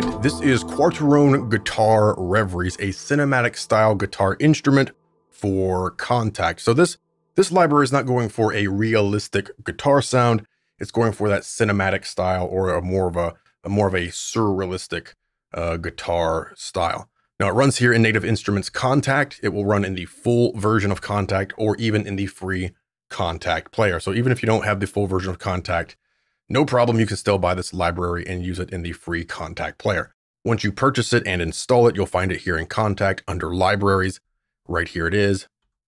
right, this is Quartarone Guitar Reveries, a cinematic style guitar instrument for Kontakt. So this this library is not going for a realistic guitar sound. It's going for that cinematic style or a more of a, a more of a surrealistic uh, guitar style. Now it runs here in Native Instruments Kontakt. It will run in the full version of Kontakt or even in the free Kontakt player. So even if you don't have the full version of Kontakt, no problem, you can still buy this library and use it in the free Kontakt player. Once you purchase it and install it, you'll find it here in Kontakt under Libraries. Right here it is.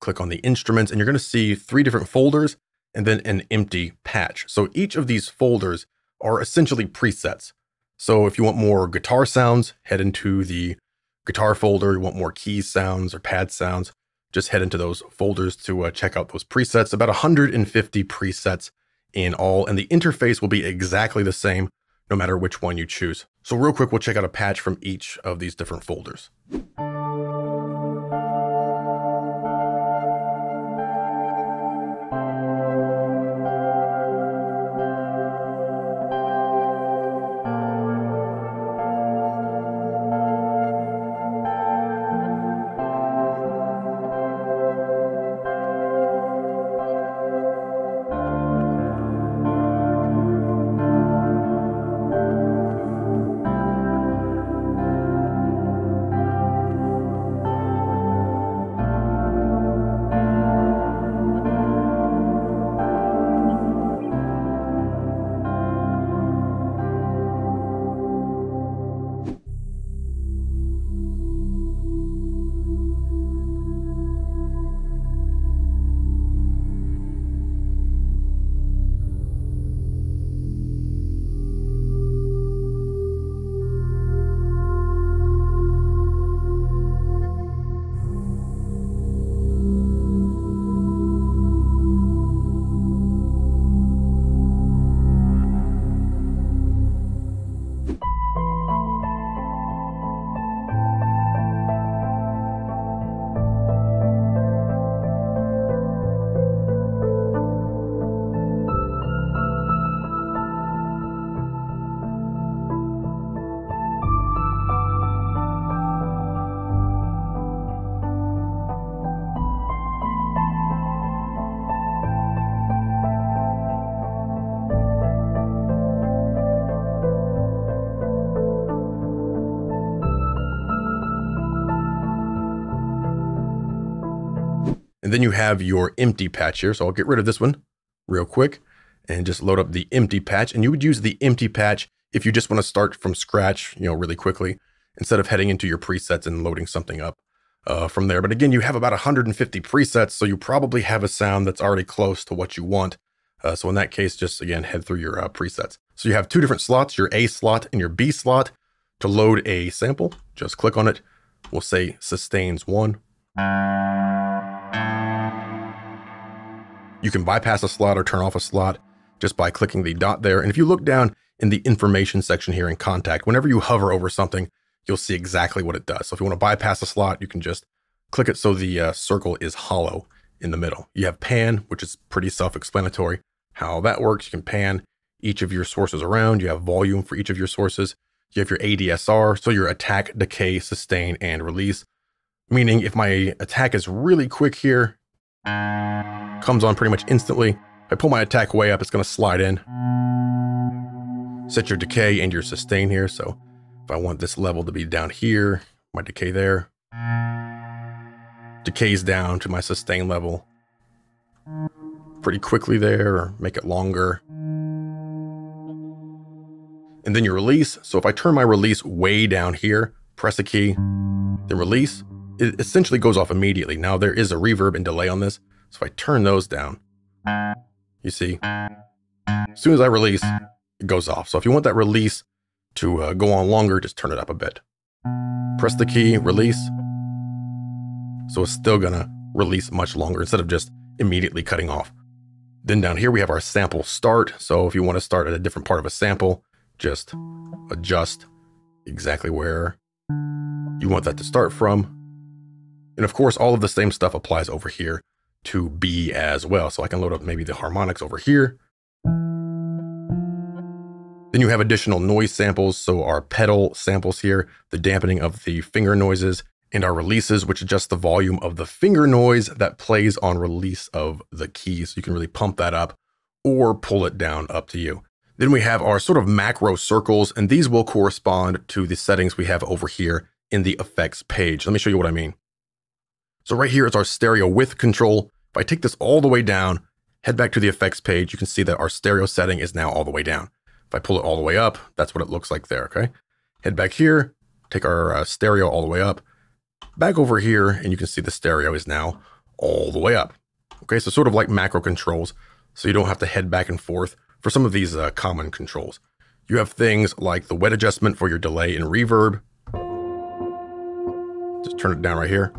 Click on the instruments and you're going to see three different folders and then an empty patch. So each of these folders are essentially presets. So if you want more guitar sounds, head into the guitar folder. You want more keys sounds or pad sounds, just head into those folders to uh, check out those presets. About 150 presets in all, and the interface will be exactly the same no matter which one you choose. So real quick, we'll check out a patch from each of these different folders. And then you have your empty patch here. So I'll get rid of this one real quick and just load up the empty patch. And you would use the empty patch if you just want to start from scratch, you know, really quickly, instead of heading into your presets and loading something up uh, from there. But again, you have about 150 presets, so you probably have a sound that's already close to what you want. Uh, so in that case, just again, head through your uh, presets. So you have two different slots, your A slot and your B slot. To load a sample, just click on it. We'll say sustains one. You can bypass a slot or turn off a slot just by clicking the dot there. And if you look down in the information section here in Kontakt, whenever you hover over something, you'll see exactly what it does. So if you want to bypass a slot, you can just click it so the uh, circle is hollow in the middle. You have pan, which is pretty self-explanatory. How that works, you can pan each of your sources around. You have volume for each of your sources. You have your ADSR, so your attack, decay, sustain, and release. Meaning if my attack is really quick here, comes on pretty much instantly. If I pull my attack way up, it's going to slide in. Set your decay and your sustain here. So if I want this level to be down here, my decay there. Decays down to my sustain level pretty quickly there, or make it longer. And then your release. So if I turn my release way down here, press a key, then release, it essentially goes off immediately. Now there is a reverb and delay on this. So if I turn those down, you see, as soon as I release, it goes off. So if you want that release to uh, go on longer, just turn it up a bit. Press the key, release. So it's still gonna release much longer instead of just immediately cutting off. Then down here we have our sample start. So if you want to start at a different part of a sample, just adjust exactly where you want that to start from. And of course, all of the same stuff applies over here to B as well. So I can load up maybe the harmonics over here. Then you have additional noise samples, so our pedal samples here, the dampening of the finger noises, and our releases, which adjust the volume of the finger noise that plays on release of the keys. So you can really pump that up or pull it down up to you. Then we have our sort of macro circles, and these will correspond to the settings we have over here in the effects page. Let me show you what I mean. So right here is our stereo width control. If I take this all the way down, head back to the effects page, you can see that our stereo setting is now all the way down. If I pull it all the way up, that's what it looks like there, okay? Head back here, take our uh, stereo all the way up, back over here, and you can see the stereo is now all the way up. Okay, so sort of like macro controls, so you don't have to head back and forth for some of these uh, common controls. You have things like the wet adjustment for your delay and reverb. Just turn it down right here.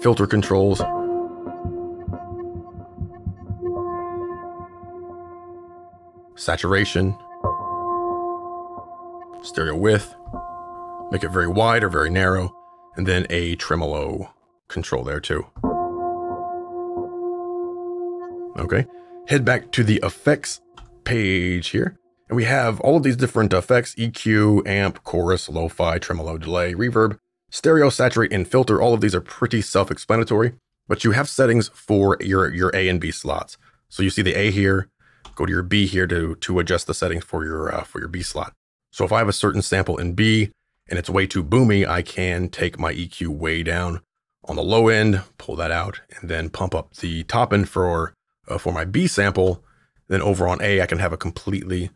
Filter controls. Saturation. Stereo width. Make it very wide or very narrow. And then a tremolo control there too. Okay, head back to the effects page here. And we have all of these different effects, EQ, amp, chorus, lo-fi, tremolo, delay, reverb, stereo, saturate, and filter. All of these are pretty self-explanatory, but you have settings for your, your A and B slots. So you see the A here, go to your B here to, to adjust the settings for your, uh, for your B slot. So if I have a certain sample in B and it's way too boomy, I can take my EQ way down on the low end, pull that out, and then pump up the top end for uh, for my B sample, then over on A, I can have a completely,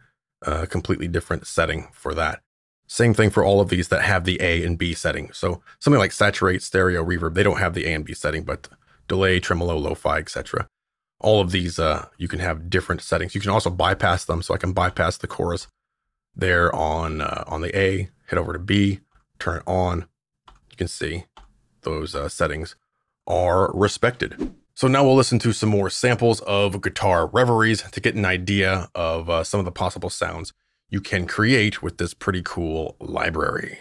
uh, completely different setting for that. Same thing for all of these that have the A and B setting. So something like saturate, stereo, reverb, they don't have the A and B setting, but delay, tremolo, lo-fi, etc. All of these, uh, you can have different settings. You can also bypass them. So I can bypass the chorus there on uh, on the A, head over to B, turn it on. You can see those uh, settings are respected. So now we'll listen to some more samples of guitar reveries to get an idea of uh, some of the possible sounds you can create with this pretty cool library.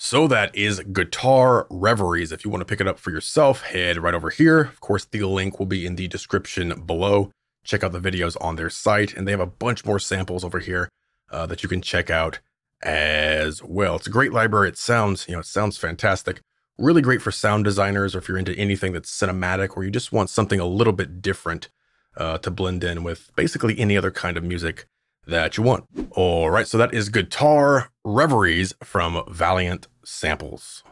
So that is Guitar Reveries. If you want to pick it up for yourself, head right over here. Of course, the link will be in the description below. Check out the videos on their site, and they have a bunch more samples over here uh, that you can check out as well. It's a great library. It sounds, you know, it sounds fantastic. Really great for sound designers, or if you're into anything that's cinematic, or you just want something a little bit different uh, to blend in with basically any other kind of music that you want. All right, so that is Guitar Reveries from Valiant Samples.